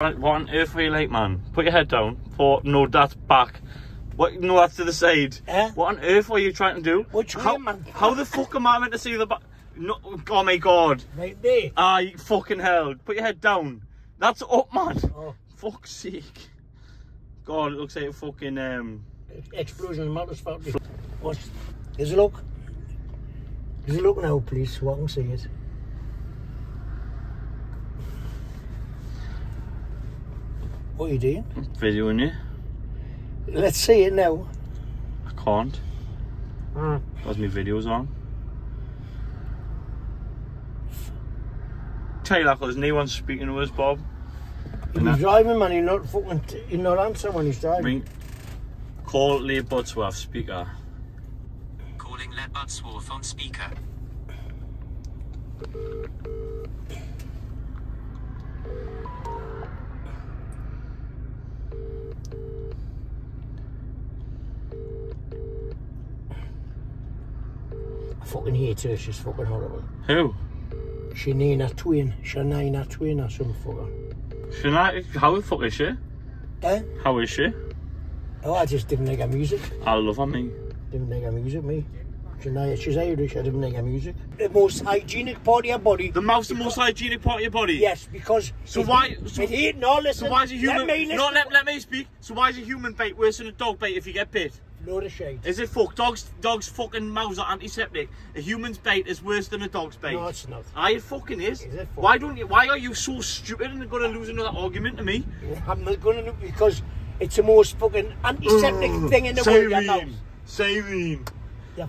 What what on earth are you like, man? Put your head down. For no, that's back. What? No, that's to the side. Eh? What on earth are you trying to do? Which way, how, man? How the fuck am I meant to see the back? No, oh my god. Right there. Ah, you fucking hell. Put your head down. That's up, man. Oh, Fuck's sake. God, it looks like a fucking um. explosion in Malta's factory. What's, a look. Here's it look now, please, so I can see it. What are you doing? video in you. Let's see it now. I can't. Hmm. That's my videos on. Tell you that because no one's speaking to us, Bob. If he's driving, man, he's not fucking, he's not answering when he's driving. Ring. Call Lee Buttsworth speaker. Calling Led Budsworth on speaker. Fucking hate her, she's fucking horrible. Who? Shanina Twin, Shanina Twin or some fucker. Shania, how the fuck is she? Eh? How is she? Oh, I just didn't like her music. I love her, me. Didn't like her music, me. Shania, she's Irish, I didn't like her music. The most hygienic part of your body. The mouth's the most hygienic part of your body. Yes, because So why- so- it ain't no listen. So why is a human? Let me listen. no, let, let me speak. So why is a human bite worse than a dog bite if you get bit? Load of shit. Is it fuck? Dogs, dogs, fucking mouths are antiseptic. A human's bite is worse than a dog's bite. No, it's not. It fucking is. Is it fuck? Why don't you? Why are you so stupid and going to lose another argument to me? I'm not gonna look because it's the most fucking antiseptic thing in the world. Your mouth. Saline. Yeah.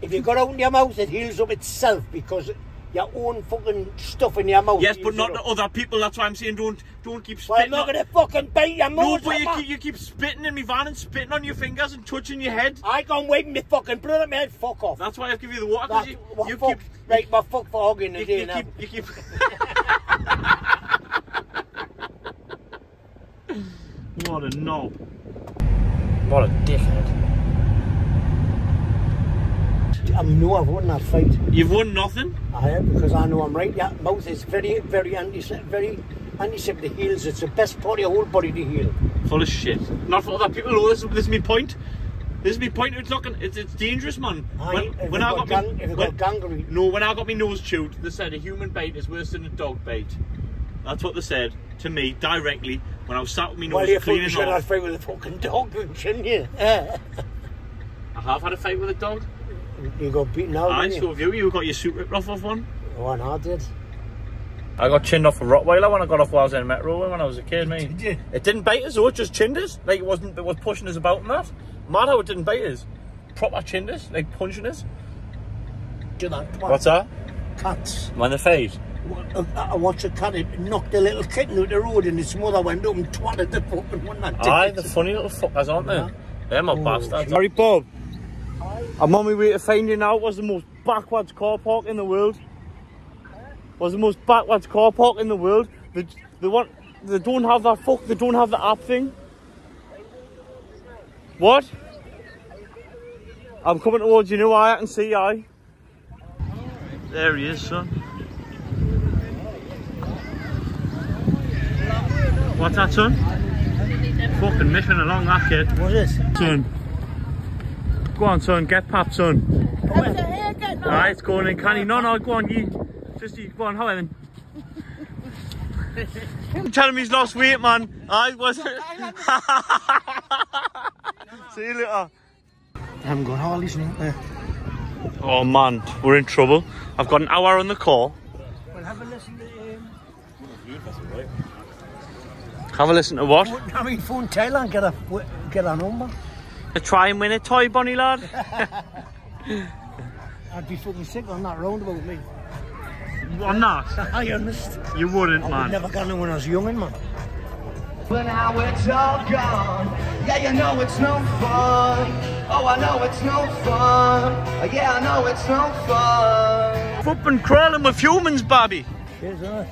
If you got out in your mouth, it heals up itself because your own fucking stuff in your mouth. Yes, but not it to other people. That's why I'm saying don't don't keep Well, I'm not gonna fucking bite your mouth. no, nose. but you keep, you keep spitting in my van and spitting on your fingers and touching your head. I can't wait me fucking blood at my head. Fuck off. That's why I give you the water That, you, what you fuck, keep right, my fuck for arguing you, today you now. keep you keep. what a knob. What a dickhead. I know I've won that fight. You've won nothing. I have because I know I'm right. Your mouth is very, very antiseptic, very antiseptic heals. It's the best part of your whole body to heal. Full of shit. Not for other people. No, this, this is my point. This is my point. It's gonna, it's, it's dangerous, man. Aye, if you got gang- you got gangrene. no, when I got my nose chewed, they said a human bite is worse than a dog bite. That's what they said to me directly when I was sat with my nose Well, you fucking cleaning should off. have fight with a fucking dog, shouldn't you? I have had a fight with a dog. You got beaten out, I didn't you? you. You got your suit ripped off of one. Oh, and I did. I got chinned off a Rottweiler when I got off while I was in Metro when I was a kid, mate. Did you? It didn't bite us though, it just chinned us. Like it wasn't it was pushing us about and that. Mad how it didn't bite us. Proper chinned us, like punching us. Do that. What's that? Cats. Man the face. I, uh, I watched a cat, it knocked a little kitten out the road and its mother went up and twatted the fucking one that Aye, the funny little fuckers, aren't they? Yeah. They're my Oh, bastards. shit. Sorry, Bob. I'm on my way to find you now. Was the most backwards car park in the world. Was the most backwards car park in the world. They, they want, they don't have that fuck. They don't have the app thing. What? I'm coming towards you now. I can see. I. There he is, son. What's that, son? Fucking mission along that kid. What's this? Son. Go on, son. Get pap, son. How's your hair on? Alright, it's going in. Can he? No, no, go on. You. Just you. Go on. How then? Tell him he's lost weight, man. I was. See you later. I haven't got all these now. Uh, Oh man, we're in trouble. I've got an hour on the call. well, have a listen to um, Have a listen to what? I mean, phone Thailand, get a get a number. A try and win a toy bunny lad. I'd be fucking sick on that roundabout, me. I'm not. I honest. You wouldn't, I would man. never got it when I was young, man. But now it's all gone. Yeah, you know it's no fun. Oh, I know it's no fun. Yeah, I know it's no fun. Up and crawling with humans, Bobby. Cheers.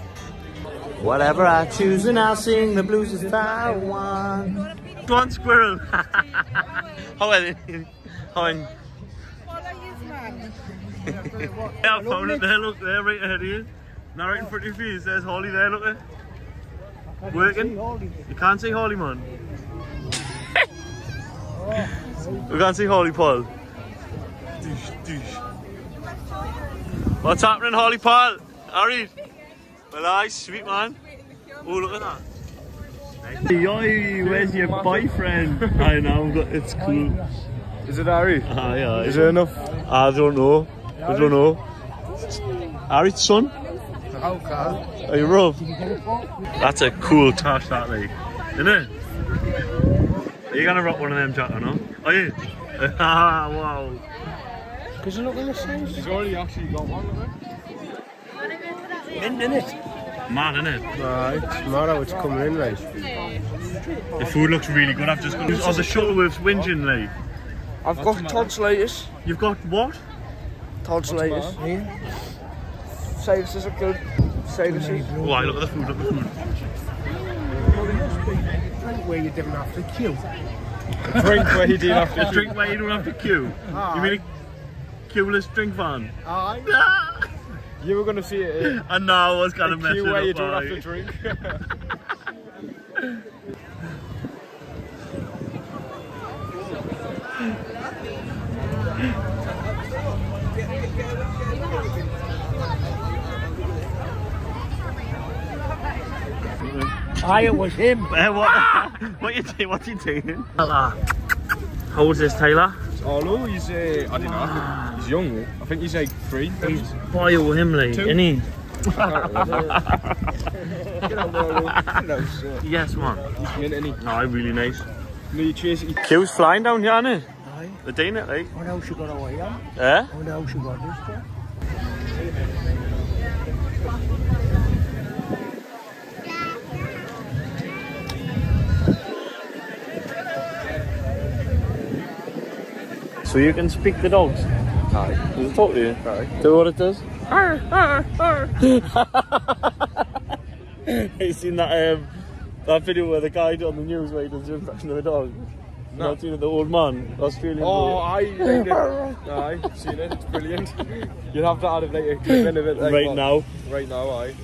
Whatever I choose, and I'll sing the blues is I Go on, squirrel. How are they? How are. Yeah, I found it there, look there, right ahead of you. Now right in front of your face, there's Holly there, look there. Working? You can't see Holly, man. we can't see Holly, Paul. What's happening, Holly, Paul? Harry? Well, aye, sweet man. Oh, look at that. Yo, where's your boyfriend? I know, but it's cool. Is it Harry? Aye, aye. Is it enough? I don't know. I don't know. Harry's son? How? Are you rough? That's a cool tash, that like, isn't it? Are you gonna rock one of them, Jack, or not? Are you? Ah, wow. Because you're not going to say He's already actually got one of it. mint in it. Mad, isn't it? Right, tomorrow it's coming in, right? The food looks really good. I've just got. Oh, the Shuttleworth's whinging, like. I've got tonsillitis. You've got what? Tonsillitis. Services are good. Services. Oh, aye, look at the food, look at the food. Drink where you didn't have to queue. Drink where he did after A drink where you don't have to queue. You mean a queueless drink van? Aye. Ah! You were going to see it. I know, I was of A messing queue where you don't have to drink. Aye, it was him. What, what you doing? What you doing? How old's this, Taylor? Oh no, he's uh, I don't know. He's young. I think he's like three. He's boy or him, like, Two. isn't he? Get out there, look. No, sir. Yes, man. He's mint, isn't he? No, really nice. No, you chase it. Queue's flying down here, isn't it? Aye. They're doing it, like. What else you got away on? Eh? What else you got this So you can speak the dogs? Aye. Does it talk to you? Aye. Do what it does? you seen that um, that video where the guy on the news where he does the impression of a dog? No. Not seen it, the old man, Australian Oh, boy. I like it. Aye, I've seen it. It's brilliant. You'll have to add it like a clip in of it. Like, right what- now. Right now, I.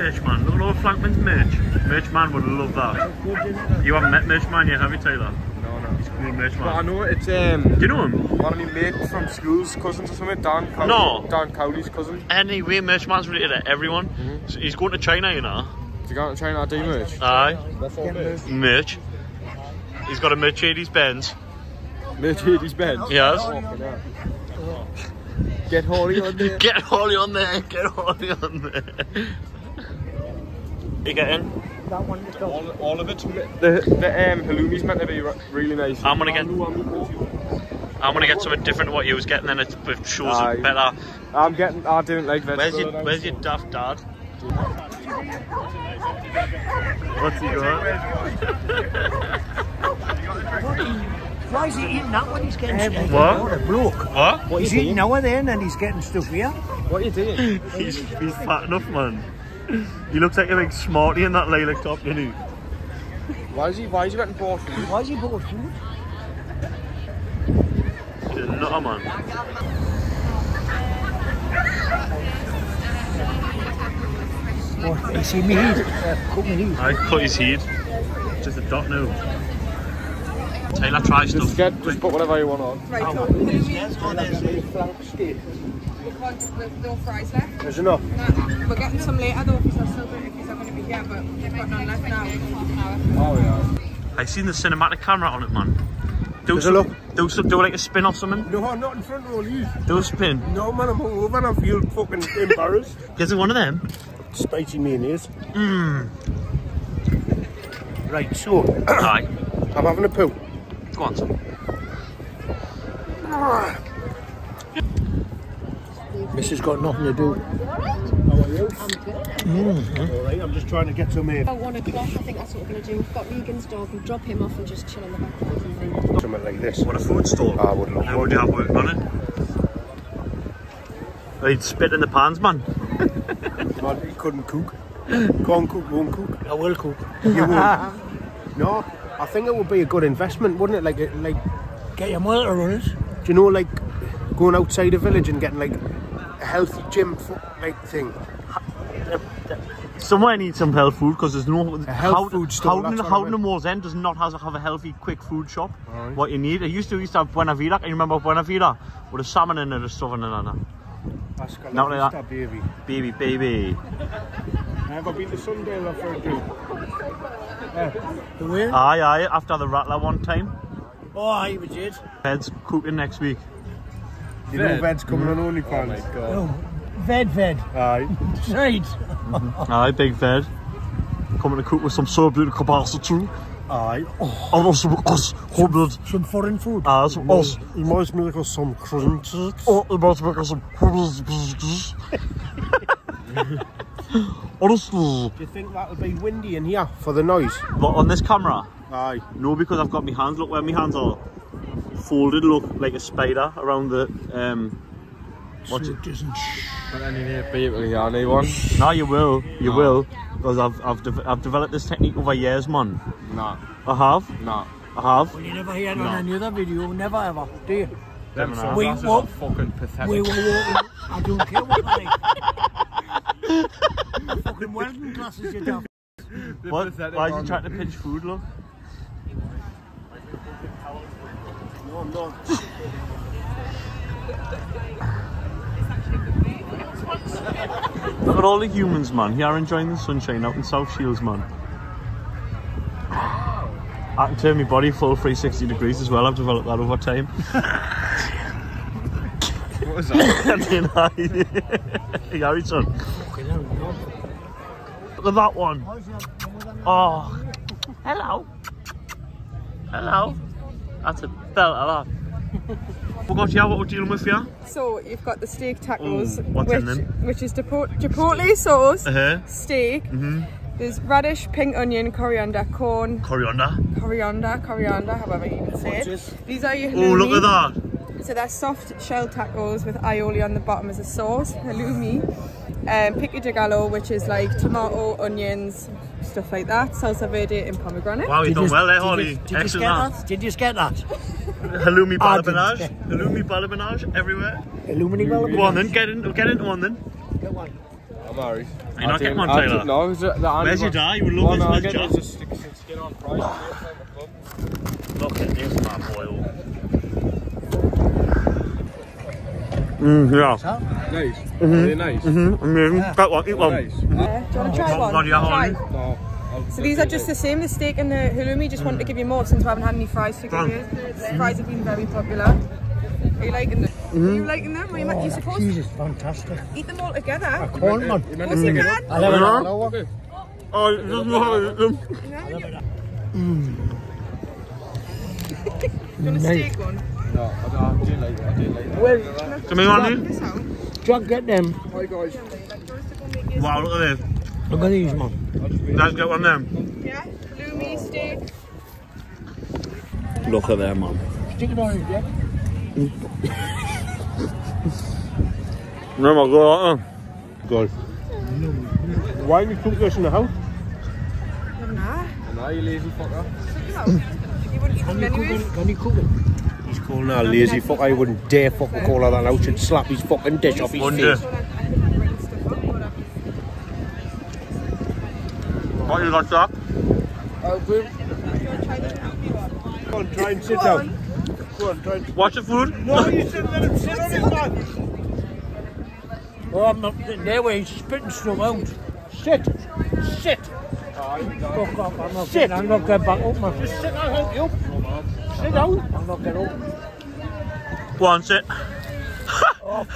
Merch man, look at all Flankman's merch. Merch man would love that. You haven't met Merch man yet, have you, Taylor? No, no. He's But I know it's um Do you know him? one of my mates from school's cousins or something. Dan Cowley. No. Dan Cowley's cousin. Anyway, Merch man's related to everyone. So he's going to China, you know. Is he going to China to do merch? Aye, What for merch? merch. He's got a Mercedes Benz. Mercedes Benz. He has. Get Holly on there. Get Holly on there, get Holly on there. You get in? That one you got. All, all of it. The the um halloumi's meant to be really nice. I'm gonna get- I'm gonna get something different to what you was getting, then it it shows Aye. it better. I'm getting. I don't like Where's your Where's your daft dad? What's he got? Why is he eating that when he's getting stuff? What? What a bloke. What? He's eating now and then and he's getting stuff here. What are you doing? He's he's fat enough, man. He looks like a big smarty in that lilac top, doesn't he? Why is he? Why is he getting bought food? Why is he bought food? He's a nutter, man. What? Is he me? Uh, cut me heat. I cut his head. Just a dot now. Taylor try Just stuff. get. Just put whatever you want on. Right, so Flank steak. we can't, there's no fries left. There's enough. No, we're getting some later though, because I'm still going, if he's going to be here, but we've got none left now. Half an hour. Oh yeah. I seen the cinematic camera on it, man. Do There's a some, look. do some, do like a spin or something. No, not in front row, you. Do a spin. No, man, I'm hungover and I feel fucking embarrassed. Is it one of them? Spicy mayonnaise. Mmm. Right, so, Aye. I'm having a poo. Go on, son. Ah. Mrs. got nothing to do. How are you? I'm good. All right, I'm just trying to get some uh, About one o'clock, I think that's what we're going to do. We've got Regan's dog, we'll drop him off and just chill in the back. something like this. What a food stall. I would love How would you have worked on it? They'd spit in the pans, man. Man, he couldn't cook. Can't cook, won't cook. I will cook. You won't. no, I think it would be a good investment, wouldn't it? Like, like get your motor runners. Do you know, like going outside a village and getting like a healthy gym like thing? Somewhere needs some health food because there's no health Howden- food store, Howden, I Howden meant. Moors End does not have, have a healthy quick food shop. What you need, it used to used to have Buena Vida. Can you remember Buena Vida with a salmon in it and stuff and that? That's Not like that. baby. Baby, baby. I've been to Sundale for a drink. The way? Aye, aye. After the Rattler one time, Oh, I was it. Ed's cooking next week. You know Ved's coming on OnlyFans. Oh Ved, Ved. Aye. Right. Mm-hmm. Aye, big Ved. Coming to cook with some Serbian capacity. Aye. And also because hundred Some foreign food. as us. He might make us some cream cheese. Oh, about to make us some crumbs. Honestly, Do you think that'll be windy in here for the noise? but on this camera, Aye. no, because I've got my hands. Look where my hands are folded. Look like a spider around the um. What's it? But then you need a beetle here, I need one. No, you will. You will. Because I've I've, de- I've developed this technique over years, man. Nah, I have. nah. I have. You never hear it on any other video, never ever, do you? Them Gemini. We sunglasses walk- are fucking pathetic. We were walking, I don't care what they like. Fucking welding glasses you do. They're What? Why is he trying to pinch food, look? No, I'm. Look at all the humans, man. Here enjoying the sunshine out in South Shields, man. I can turn my body full 360 degrees as well. I've developed that over time. What was that? Didn't Gary, son. Look at that one. Oh. Hello. Hello. That's a belt of that. Forgot yeah, what we're dealing with here. So you've got the steak tacos, Ooh, what's which, in them? which is chipo- chipotle sauce, Uh-huh. steak. Mm-hmm. There's radish, pink onion, coriander, corn, Coriander. coriander, coriander, however you can say it. These are your Oh, look at that. So they're soft shell tacos with aioli on the bottom as a sauce, halloumi, um, pico de gallo, which is like tomato, onions, stuff like that, salsa verde and pomegranate. Wow, you've done well there, Holly. Did you, did you Excellent. get that? Did you get that? Halloumi I didn't. balabinage. Halloumi balabinage everywhere. Illumini well. Go on then, get in, get into one then. Get one. I'm Irish. Are you not getting one, Taylor? didn't was it- the only Where's your one- dad? You would love Oh, this no, I with get just stick some skin on fries. Look at this, my boy. Mm, yeah. Nice. Are they nice? Mm-hmm. Amazing. Got one, eat one. Nice. Uh, do you want to try one? Not yet, Try. Holly. No. So these are just the same, the steak and the halloumi. Just wanted to give you more since we haven't had any fries to give you. The fries have been very popular. Are you liking them? Are you liking them? Are you, you supposed to Jesus, fantastic. eat them all together? Corn man. Of course you can. I'll have Yeah. another Oh, this is not them. Do you want a steak one? No, I don't- I didn't like it. I didn't like it. Well, Come here, Andy. This get them. Hi guys. Wow, look at this. Look at these, man. Let's get one then. Yeah, halloumi, steak. Look at them, man. Stick it on his neck. No, my God. Uh-uh. Good. Why did you cook this in the house? Nah, Nah, you lazy fucker. you wouldn't eat Can them you cook anyways. it? Can you cook it? He's calling her lazy fuck. I wouldn't dare fucking call her that out. She'd slap his fucking dish off his One face. day. What you got, sir? Oh, boom. Go on, try and sit down. Go on, try and... Watch the food. No, you shouldn't let him sit on his man. Oh, I'm not sitting there where he's spitting stuff out. Sit. Sit. Fuck off. I'm not sit. I'm not going back up, man. Just sit. I'll help you up. Sit down. I'm not getting up. Go on, sit. Oh, off.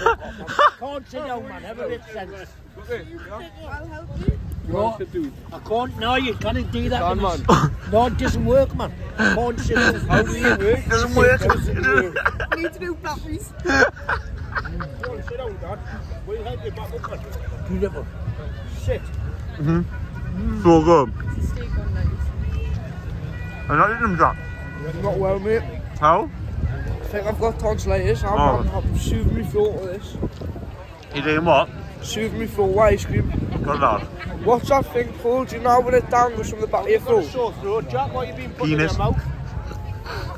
Can't sit down, man. Have a bit of sense. I'll help you. No, I can't. No, you can't do that. Come with on. No, it doesn't work, man. I can't sit down. How do you work? Doesn't work. I need to do batteries. Sit down, Dad. We'll help you back up, man. Beautiful. Sit. So good. It's a steak one, nice. I'm not eating them, Jack. Not well, mate. How? I think I've got tonsillitis. I'm, Oh. I'm, I'm soothing me throat with this. You doing what? Soothing me throat with ice cream. Got that. What's that thing called? Do you know when it dangles from the back of your throat? Sore throat, Jack. What you been putting Penis. in your mouth?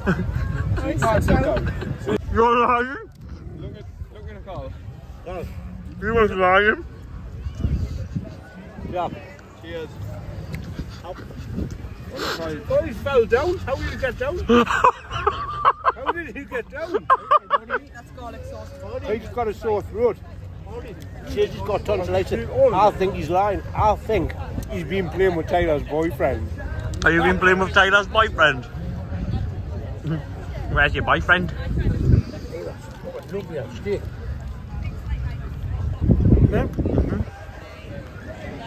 You're lying? Look at, look at the call. You was lying? Jack. Cheers. Oh, he fell down. How did he get down? How did he get down? That's garlic sauce. He's got a sore throat. Says he's got tonsillitis. I think he's lying. I think he's been playing with Tyler's boyfriend. Have you been playing with Tyler's boyfriend? Where's your boyfriend? Lovely steak.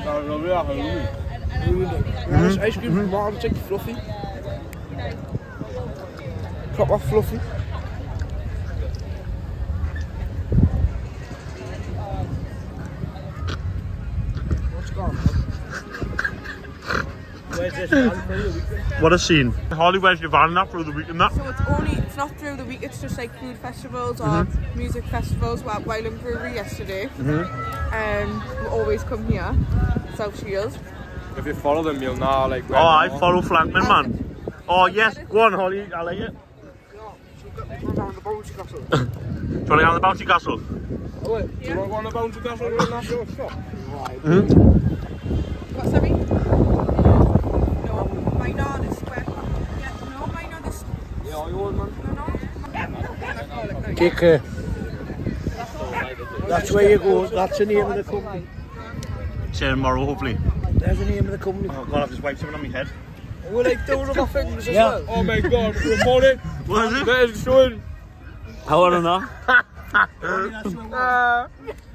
Lovely, I love it. Nice ice cream from Martin's like fluffy. Proper fluffy. What's going on? Where's this man for the weekend? What a scene. Holly, where's your van that for the weekend that? So it's only, it's not through the week, it's just like food festivals or mm-hmm. music festivals. We're at Wylam Brewery yesterday. Mm-hmm. Um, we always come here, South Shields. If you follow them, you'll know, like, Oh, I follow Flankman, man. Oh, yes. Go on, Holly. I like it. Around the bouncy castle. Do you want to go on the bouncy castle? Oh, wait. Do you want to go on the bouncy castle? We're not sure. Stop. Right. What, sorry? No, mine are the square. Yeah, no, mine are the s- Yeah, you want, man? no, no. Take care. That's where you go. That's the name of the company. See you tomorrow, hopefully. There's the name of the company. Oh, God, I've just wiped something on my head. We're like doing other things as Yeah. well. Oh my god, good morning. What is it? That is showing. How I don't know. Ah,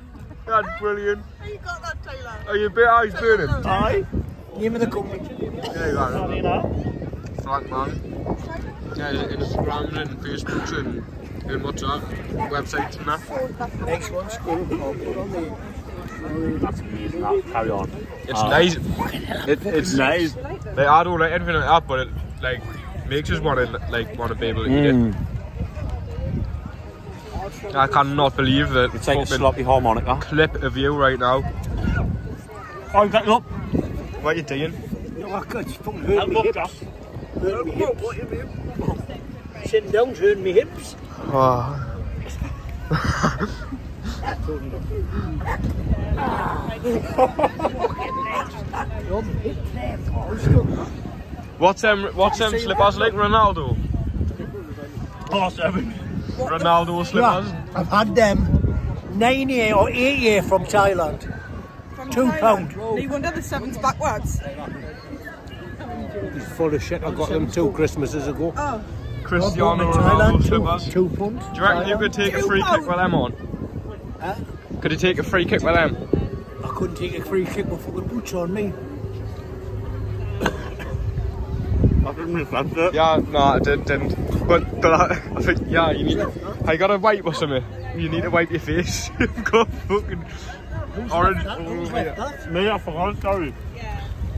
That's brilliant. How you got that, Taylor? Are your bit eyes burning? Aye. Name of the company. Yeah, you got it. Flankman. Yeah, Instagram and Facebook and, and what's that? Websites and that. Next one, school. I'll put on the. That's amazing. That. Carry on. It's Oh. nice. It, it's nice. Like, I don't like anything like that, but it like makes us want to like want to be able to eat it. I cannot believe that Mm. It's like a fucking sloppy harmonica. clip of you right now. Oh, get up. What are you doing? No, I can't. It's fucking hurt me Look, hips. Josh. Hurt me hips. Sitting down's hurting me hips. What's them? What's them slippers like Ronaldo? Oh, seven. Ronaldo slippers. I've had them nine year or eight year from Thailand. From Two Thailand. pound. No wonder the seven's backwards. He's full of shit. I got them two Christmases ago. Oh, Cristiano From Ronaldo Thailand, slippers. two, two pounds. Do you reckon you could take a free kick with them on? Huh? Could you take a free kick with them? I couldn't take a free kick with fucking boots on me. I didn't reflect it. Yeah, no, I did, didn't. But, but I, I think, yeah, you need. I got a wipe or something. You need to wipe your face. You've got fucking orange. Who's over that? Me, I forgot, sorry.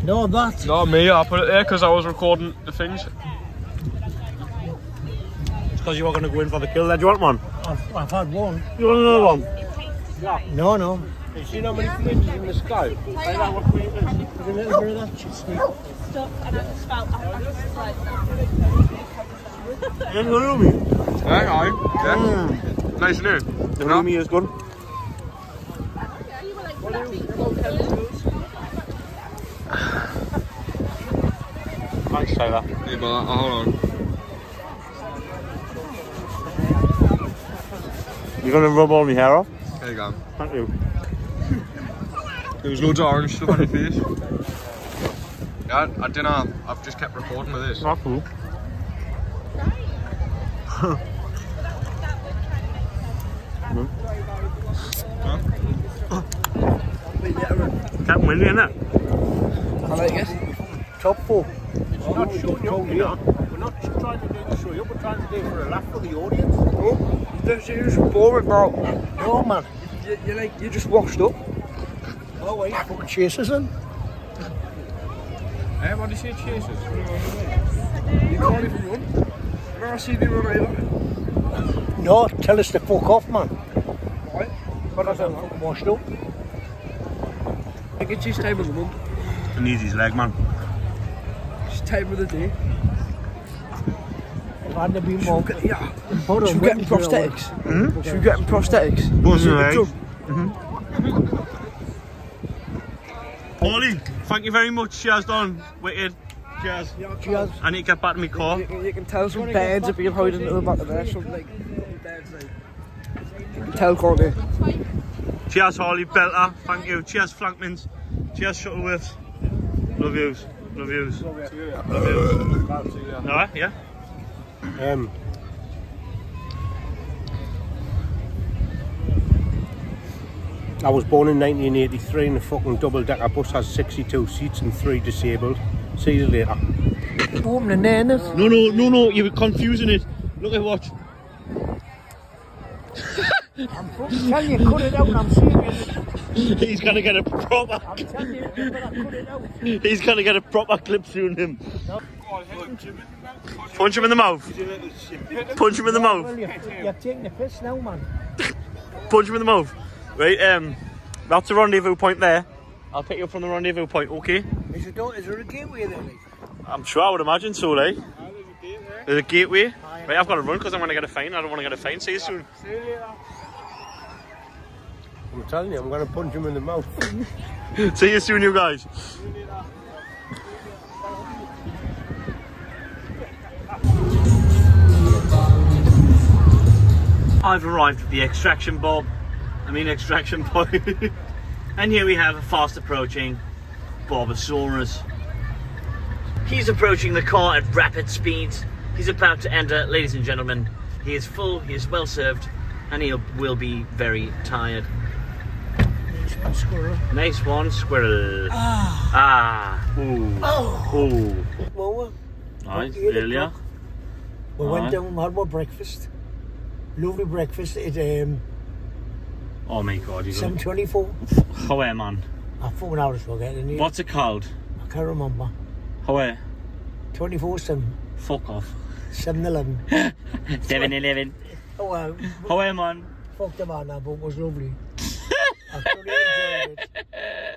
No, that. Not me, I put it there because I was recording the things. It's because you were going to go in for the kill. There, do you want one? I've, I've had one. You want another one? No, no. You seen how many places in the sky? There's a little bit of that shit sneak. Yeah, you know me. Yeah, aye. Yeah. Nice new. The Rumi is good. Thanks, Tyler. Yeah, but uh, hold on. You're going to rub all my hair off? There you go. Thank you. There was loads of orange stuff on your face. Yeah, I don't know. I've just kept recording with this. Not cool. Captain Windy, innit? I like it. Top four. We're not showing you up, you know. We're not trying to do the show you up, we're trying to do it for a laugh for the audience. Oh, this is boring, bro. No, man. You, you like, you just washed up. Oh, wait, fucking chasers in. Hey, what do you say, chasers? You can't even run. I've never seen you run either. No, tell us to fuck off, man. Right? Because I'm fucking washed up. I think it's his time of the month. He needs his leg, man. It's time of the day. I've had to be more. Yeah. Hold on, Should we get him Wednesday or prosthetics? what? Should we get him prosthetics? What's See your the leg? drum? Mm-hmm. Ollie, Thank you very much. Cheers, Don. Wicked. Cheers. Cheers. I need to get back to my car. You, you can tell some birds have been hiding in the back of there. Some like birds like. Tell, can't? Cheers, Harley Belter. Thank you. Cheers, Flankmans. Cheers, Shuttleworths. Love yous. Love yous. Love yous. Alright, yeah. Um, I was born in 1983 and the fucking double decker bus has 62 seats and three disabled. See you later. Opening there, innit? No, no, no, no. You're confusing it. Look at what. I'm fucking telling you, cut it out. I'm serious. He's gonna get a proper. I'm telling you, you cut it out. He's gonna get a proper clip through Him. Punch him in the mouth. Punch him in the mouth. You're, you're taking the piss now, man. Punch him in the mouth. Right. Um. That's the rendezvous point there. I'll pick you up from the rendezvous point. Okay. Is, it, is there a gateway there? Like? I'm sure I would imagine so, like. There's a gateway. Right, I've got to run because I'm going to get a fine. I don't want to get a fine. See you soon. I'm telling you, I'm going to punch him in the mouth. See you soon, you guys. I've arrived at the extraction bob. I mean extraction point. and here we have a fast approaching Barbosaurus. He's approaching the car at rapid speeds. He's about to enter, ladies and gentlemen. He is full, he is well served, and he will be very tired. Nice one Squirrel. Nice one, squirrel. Ah. Ooh. Oh. Ooh. Well, Nice, eight earlier. o'clock. we went down and had our breakfast lovely breakfast at um, Oh my god, he's 724. How are man? I phone out as well getting here. What's it called? I can't remember. How are? 24 7. Fuck off. 7 11. 7 11. Oh, uh, How man? Fuck the man, that boat was lovely. I really enjoyed it.